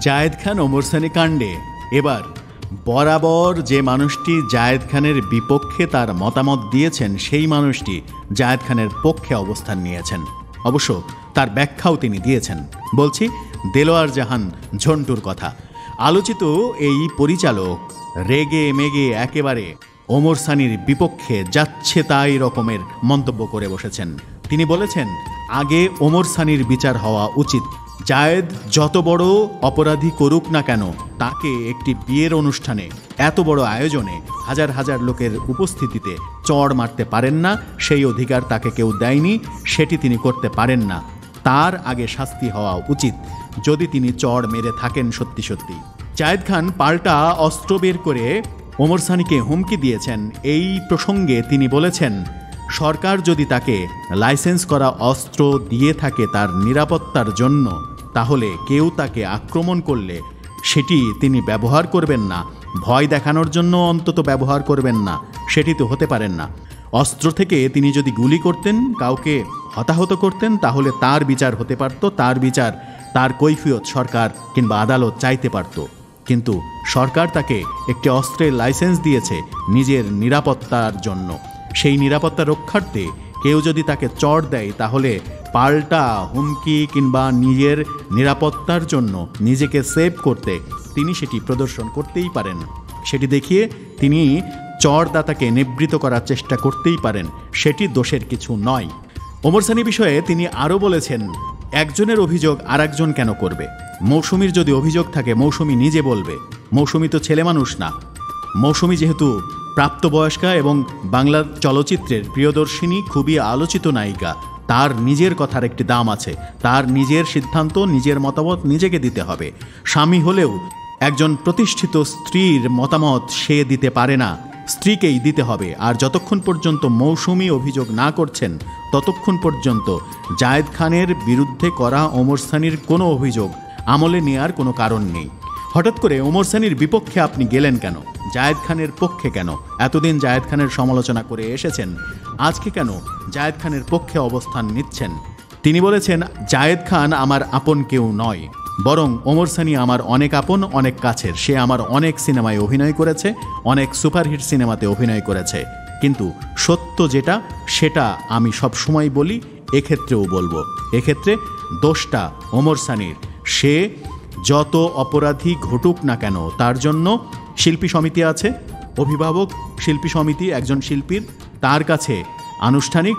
জায়েদ খান ওমর সানি কাণ্ডে। এবার, বরাবর যে মানুষটি জায়েদ খানের বিপক্ষে তার মতামত দিয়েছেন, সেই মানুষটি জায়েদ খানের পক্ষে অবস্থান নিয়েছেন। অবশ্য তার ব্যাখ্যাও তিনি দিয়েছেন। বলছি, দেলোয়ার জাহান ঝন্টুর কথা। আলোচিত এই পরিচালক রেগে মেগে একেবারে ওমর সানির বিপক্ষে যাচ্ছে তাই রকমের মন্তব্য করে বসেছেন। তিনি বলেছেন, আগে ওমর সানির বিচার হওয়া উচিত। জায়েদ যত বড় অপরাধী করুক না কেন, তাকে একটি বিয়ের অনুষ্ঠানে, এত বড় আয়োজনে হাজার হাজার লোকের উপস্থিতিতে চড় মারতে পারেন না, সেই অধিকার তাকে কেউ দেয়নি, সেটি তিনি করতে পারেন না। তার আগে শাস্তি হওয়া উচিত, যদি তিনি চড় মেরে থাকেন সত্যি সত্যি। জায়েদ খান পাল্টা অস্ত্র বের করে ওমর সানিকে হুমকি দিয়েছেন, এই প্রসঙ্গে তিনি বলেছেন, সরকার যদি তাকে লাইসেন্স করা অস্ত্র দিয়ে থাকে তার নিরাপত্তার জন্য তাহলে কেউ তাকে আক্রমণ করলে সেটি তিনি ব্যবহার করবেন না। ভয় দেখানোর জন্য অন্তত ব্যবহার করবেন না। সেটি তো হতে পারেন না। অস্ত্র থেকে তিনি যদি গুলি করতেন, কাউকে হতাহত করতেন, তাহলে তার বিচার হতে পারত, তার বিচার তার কৈফিয়ত সরকার কিংবা আদালত চাইতে পারত। কিন্তু সরকার তাকে একটি অস্ত্রের লাইসেন্স দিয়েছে নিজের নিরাপত্তার জন্য। সেই নিরাপত্তা রক্ষার্থে কেউ যদি তাকে চড় দেয়, তাহলে পাল্টা হুমকি কিংবা নিজের নিরাপত্তার জন্য নিজেকে সেভ করতে তিনি সেটি প্রদর্শন করতেই পারেন। সেটি দেখিয়ে তিনি চরদাতাকে নিবৃত করার চেষ্টা করতেই পারেন। সেটি দোষের কিছু নয়। ওমর সানি বিষয়ে তিনি আরও বলেছেন, একজনের অভিযোগ আর একজন কেন করবে? মৌসুমীর যদি অভিযোগ থাকে, মৌসুমী নিজে বলবে। মৌসুমী তো ছেলে মানুষ না। মৌসুমী যেহেতু প্রাপ্তবয়স্কা এবং বাংলা চলচ্চিত্রের প্রিয়দর্শিনী, খুবই আলোচিত নায়িকা। তার নিজের কথার একটি দাম আছে। তার নিজের সিদ্ধান্ত, নিজের মতামত নিজেকে দিতে হবে। স্বামী হলেও একজন প্রতিষ্ঠিত স্ত্রীর মতামত সে দিতে পারে না। স্ত্রীকেই দিতে হবে। আর যতক্ষণ পর্যন্ত মৌসুমি অভিযোগ না করছেন, ততক্ষণ পর্যন্ত জায়েদ খানের বিরুদ্ধে করা ওমর সানির কোনো অভিযোগ আমলে নেয়ার কোনো কারণ নেই। হঠাৎ করে ওমর সানির বিপক্ষে আপনি গেলেন কেন? জায়েদ খানের পক্ষে কেন? এতদিন জায়েদ খানের সমালোচনা করে এসেছেন। আজকে কেন জায়েদ খানের পক্ষে অবস্থান নিচ্ছেন? তিনি বলেছেন, জায়েদ খান আমার আপন কেউ নয়, বরং ওমর সানি আমার অনেক আপন, অনেক কাছের। সে আমার অনেক সিনেমায় অভিনয় করেছে, অনেক সুপারহিট সিনেমাতে অভিনয় করেছে। কিন্তু সত্য যেটা, সেটা আমি সব সময় বলি, এক্ষেত্রেও বলব। এক্ষেত্রে দোষটা ওমর সানির। সে যত অপরাধী ঘটুক না কেন, তার জন্য শিল্পী সমিতি আছে। অভিভাবক শিল্পী সমিতি, একজন শিল্পীর। তার কাছে আনুষ্ঠানিক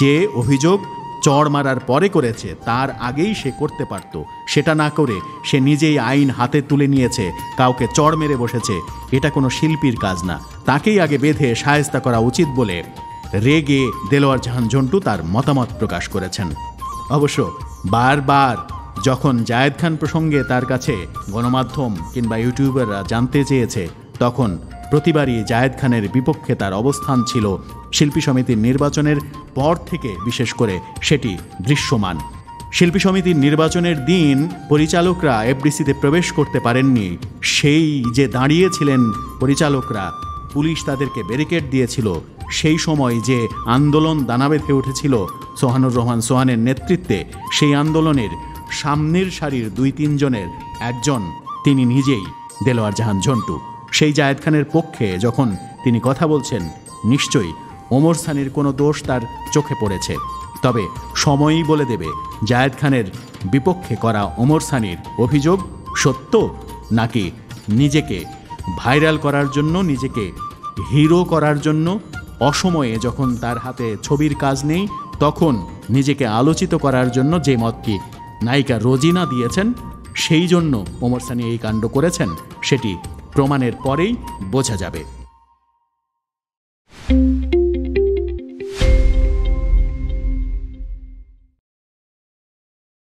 যে অভিযোগ চড় মারার পরে করেছে, তার আগেই সে করতে পারত। সেটা না করে সে নিজেই আইন হাতে তুলে নিয়েছে, কাউকে চড় মেরে বসেছে। এটা কোনো শিল্পীর কাজ না। তাকেই আগে বেঁধে সায়স্তা করা উচিত বলে রেগে দেলোয়ার জাহান ঝন্টু তার মতামত প্রকাশ করেছেন। অবশ্য বারবার যখন জায়েদ খান প্রসঙ্গে তার কাছে গণমাধ্যম কিংবা ইউটিউবাররা জানতে চেয়েছে, তখন প্রতিবারই জায়েদ খানের বিপক্ষে তার অবস্থান ছিল শিল্পী সমিতির নির্বাচনের পর থেকে, বিশেষ করে সেটি দৃশ্যমান। শিল্পী সমিতির নির্বাচনের দিন পরিচালকরা এফডিসিতে প্রবেশ করতে পারেননি। সেই যে দাঁড়িয়েছিলেন পরিচালকরা, পুলিশ তাদেরকে ব্যারিকেড দিয়েছিল। সেই সময় যে আন্দোলন দানা বেঁধে উঠেছিল সোহানুর রহমান সোহানের নেতৃত্বে, সেই আন্দোলনের সামনের সারির দুই তিনজনের একজন, তিনি নিজেই দেলোয়ার জাহান ঝন্টু। সেই জায়েদ খানের পক্ষে যখন তিনি কথা বলছেন, নিশ্চয়ই ওমর সানির কোনো দোষ তার চোখে পড়েছে। তবে সময়ই বলে দেবে, জায়েদ খানের বিপক্ষে করা ওমর সানির অভিযোগ সত্য নাকি নিজেকে ভাইরাল করার জন্য, নিজেকে হিরো করার জন্য অসময়ে যখন তার হাতে ছবির কাজ নেই, তখন নিজেকে আলোচিত করার জন্য যে মতটি নায়িকা রোজিনা দিয়েছেন, সেই জন্য ওমর সানি এই কাণ্ড করেছেন, সেটি প্রমাণের পরেই বোঝা যাবে।